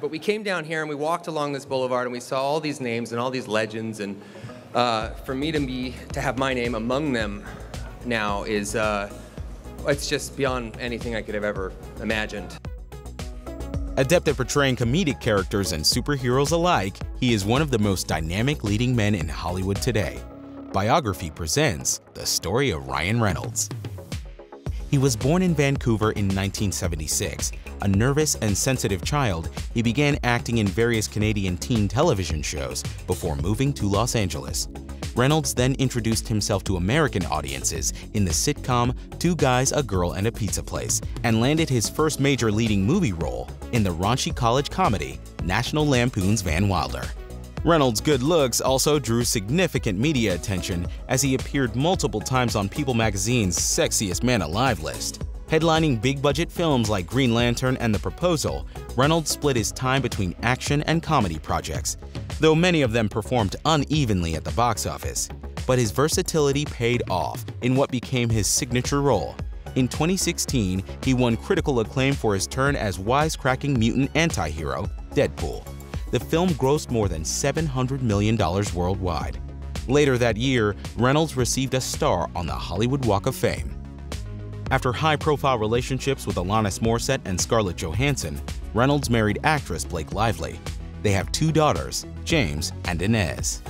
But we came down here and we walked along this boulevard and we saw all these names and all these legends. And uh, for me to be to have my name among them now is uh, it's just beyond anything I could have ever imagined. Adept at portraying comedic characters and superheroes alike, he is one of the most dynamic leading men in Hollywood today. Biography presents the story of Ryan Reynolds. He was born in Vancouver in 1976. A nervous and sensitive child, he began acting in various Canadian teen television shows before moving to Los Angeles. Reynolds then introduced himself to American audiences in the sitcom Two Guys, a Girl, and a Pizza Place and landed his first major leading movie role in the raunchy college comedy National Lampoon's Van Wilder. Reynolds' good looks also drew significant media attention as he appeared multiple times on People magazine's Sexiest Man Alive list. Headlining big-budget films like Green Lantern and The Proposal, Reynolds split his time between action and comedy projects, though many of them performed unevenly at the box office. But his versatility paid off in what became his signature role. In 2016, he won critical acclaim for his turn as wisecracking mutant anti-hero, Deadpool. The film grossed more than $700 million worldwide. Later that year, Reynolds received a star on the Hollywood Walk of Fame. After high-profile relationships with Alanis Morissette and Scarlett Johansson, Reynolds married actress Blake Lively. They have two daughters, James and Inez.